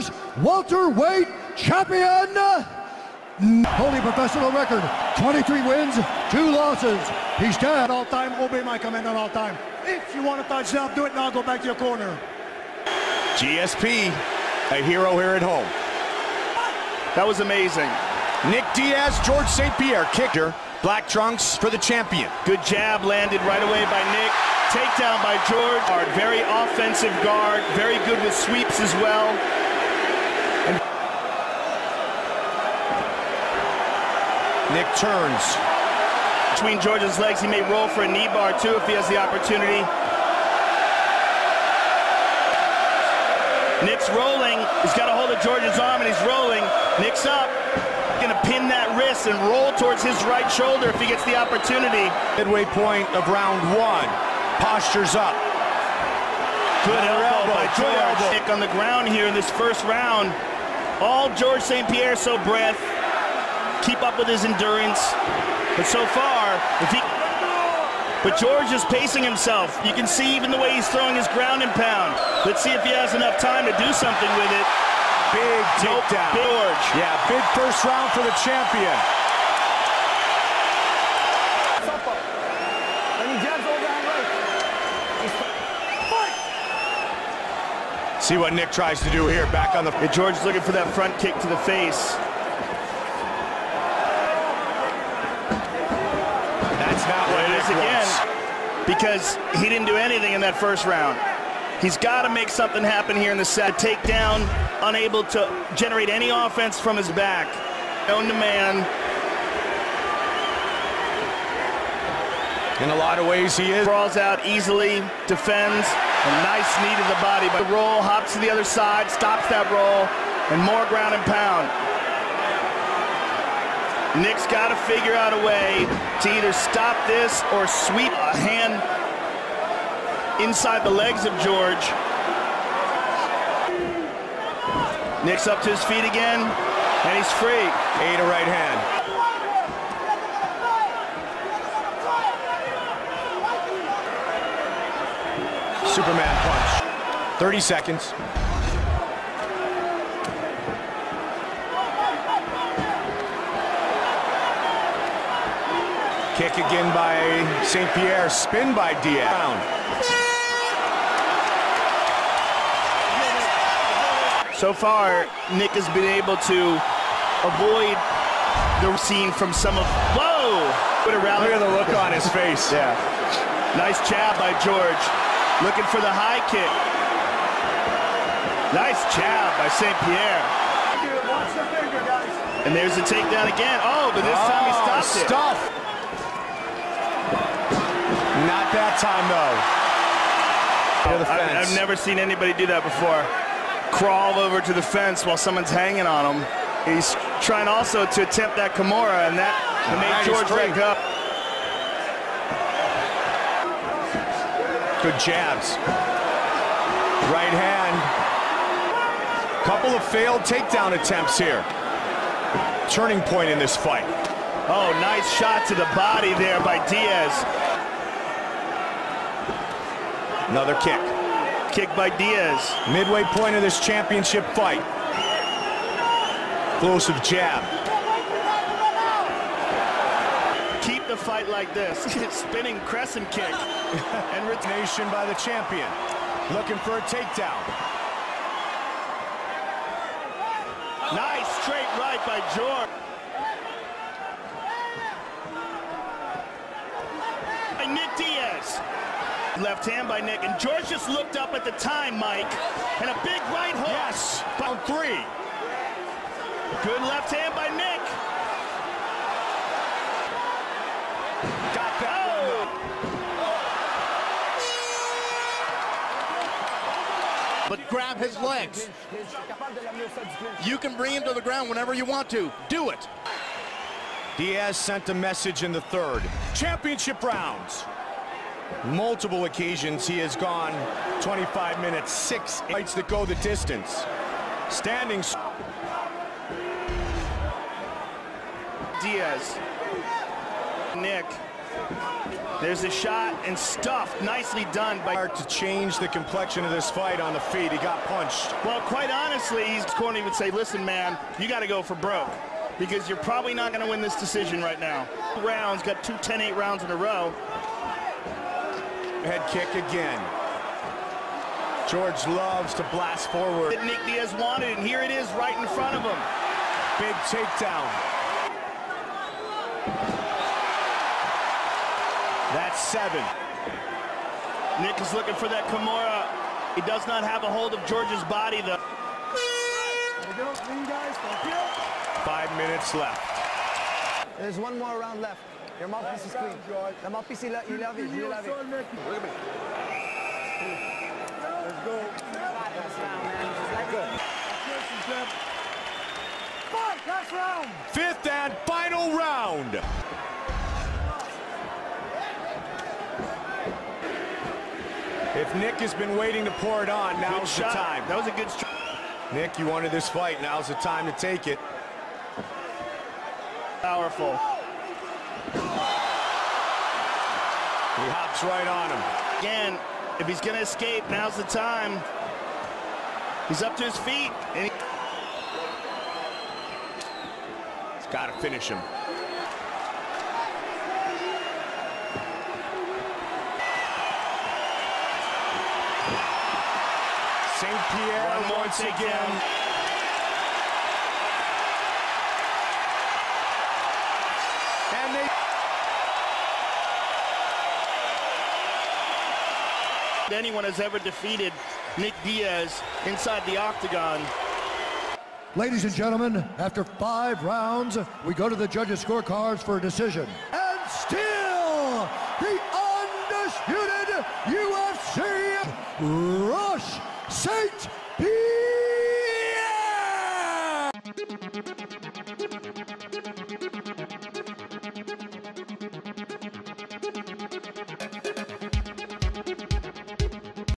first welterweight champion. Holy professional record, 23 wins, two losses. He's dead. All time, obey my command at all time. If you want to touchdown, do it now. Go back to your corner. GSP, a hero here at home. That was amazing. Nick Diaz, George St. Pierre kicker. Black trunks for the champion. Good jab landed right away by Nick. Takedown by George. Very offensive guard. Very good with sweeps as well. Nick turns. Between George's legs, he may roll for a knee bar too if he has the opportunity. Nick's rolling. He's got a hold of George's arm and he's rolling. Nick's up. Gonna pin that wrist and roll towards his right shoulder if he gets the opportunity. Midway point of round one. Postures up. Good elbow, elbow by George. elbow. Nick on the ground here in this first round. All George St. Pierre so breath. Keep up with his endurance. But so far, if he but George is pacing himself. You can see even the way he's throwing his ground and pound. Let's see if he has enough time to do something with it. Big Nope, takedown. George. Yeah, big first round for the champion. See what Nick tries to do here, back on the... And George is looking for that front kick to the face. Not what There it again. wants. Because he didn't do anything in that first round. He's got to make something happen here in the set. Takedown, unable to generate any offense from his back. Own to man. In a lot of ways, he is. Crawls out easily, defends. A nice knee to the body. But the roll, hops to the other side, stops that roll, and more ground and pound. Nick's got to figure out a way to either stop this or sweep a hand inside the legs of George. Nick's up to his feet again, and he's free. A right hand. Superman punch. 30 seconds. Kick again by St. Pierre. Spin by Diaz. So far, Nick has been able to avoid the scene from some of. Whoa! Put around. Look at the look on his face. Yeah. Nice jab by George. Looking for the high kick. Nice jab by St. Pierre. Watch the finger, guys. And there's the takedown again. Oh, but this time he Oh, stopped it. Stuff. Not that time, though. To the I've, fence. I've never seen anybody do that before. Crawl over to the fence while someone's hanging on him. He's trying also to attempt that Kimura, and that made he's George free. let go. Good jabs. Right hand. Couple of failed takedown attempts here. Turning point in this fight. Oh, nice shot to the body there by Diaz. Another kick. Kick by Diaz. Midway point of this championship fight. Explosive jab. Keep the fight like this. Spinning crescent kick. And retention by the champion. Looking for a takedown. Nice straight right by George. By Nick Diaz. Left hand by Nick, and George just looked up at the time, Mike, and a big right hook. Yes. Round three. Good left hand by Nick. Got that Oh. but grab his legs. You can bring him to the ground whenever you want to. Do it. Diaz sent a message in the third. Championship rounds. Multiple occasions he has gone 25 minutes, six fights that go the distance. Standing Diaz. Nick. There's a shot and stuffed. Nicely done by. To change the complexion of this fight on the feet. He got punched. Well, quite honestly, his corner would say, listen, man, you got to go for broke because you're probably not going to win this decision right now. Rounds, got two 10-8 rounds in a row. Head kick again. George loves to blast forward. That Nick Diaz wanted, and here it is right in front of him. Big takedown. That's seven. Nick is looking for that Kimura. He does not have a hold of George's body, though. Five minutes left. There's one more round left. Your mouthpiece is clean. The mouthpiece, you love it. You love it. Let's go. Fight, last round. Fifth and final round. If Nick has been waiting to pour it on, Good now's the time. That was a good strike. Nick, you wanted this fight. Now's the time to take it. Powerful. He hops right on him. Again, if he's going to escape, now's the time. He's up to his feet. And he, He's got to finish him. St. Pierre once again. And they anyone has ever defeated Nick Diaz inside the octagon. Ladies and gentlemen, after five rounds, we go to the judges' scorecards for a decision. And still, the undisputed UFC Rush St.